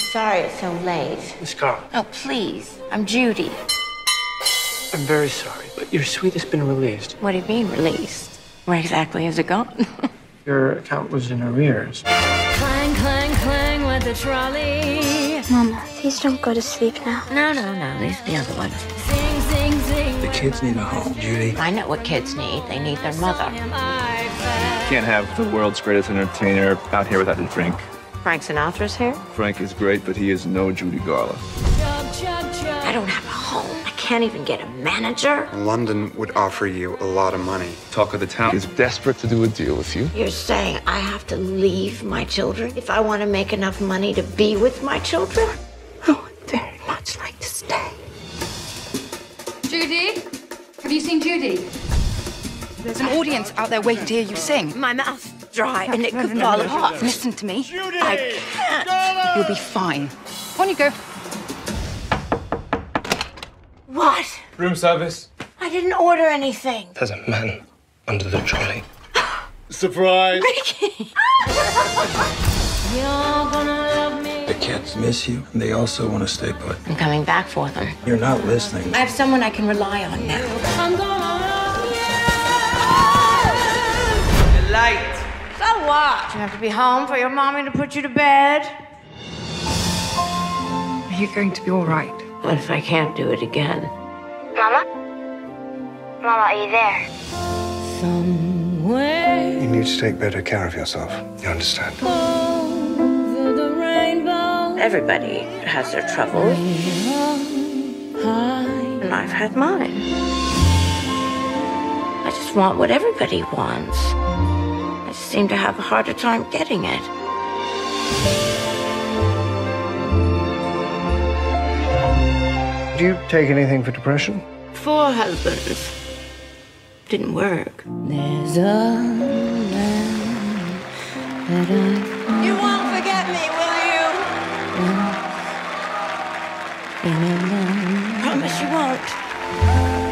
sorry it's so late. Miss Garland, Oh, please. I'm Judy. I'm very sorry, but your suite has been released. What do you mean, released? Where exactly is it gone? Your account was in arrears. Clang, clang, clang with the trolley. Mama, please don't go to sleep now. no, no, no. These the other ones. Sing, sing, sing. The kids need a home, Judy. I know what kids need. They need their mother. Am I fat? Can't have the world's greatest entertainer out here without a drink. Frank Sinatra's here? Frank is great, but he is no Judy Garland. I don't have a home. I can't even get a manager. London would offer you a lot of money. Talk of the town is desperate to do a deal with you. You're saying I have to leave my children if I want to make enough money to be with my children? I would very much like to stay. Judy? Have you seen Judy? There's an audience out there waiting to hear you sing. My mouth's dry and it could fall apart. Listen to me. I can't. You'll be fine. On you go. What? Room service. I didn't order anything. There's a man under the trolley. Surprise. You're gonna love me. The kids miss you, and they also want to stay put. I'm coming back for them. You're not listening. I have someone I can rely on now. I'm what? You have to be home for your mommy to put you to bed? Are you going to be all right? What if I can't do it again? Mama? Mama, are you there? Somewhere You need to take better care of yourself. You understand? over the rainbow. Everybody has their troubles, High. and I've had mine. I just want what everybody wants. I seem to have a harder time getting it. Do you take anything for depression? Four husbands. Didn't work. There's a land that I You won't forget me, will you? in. Promise you won't.